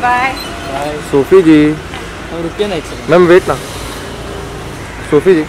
bye Sophie ji ma'am wait ना Sophie जी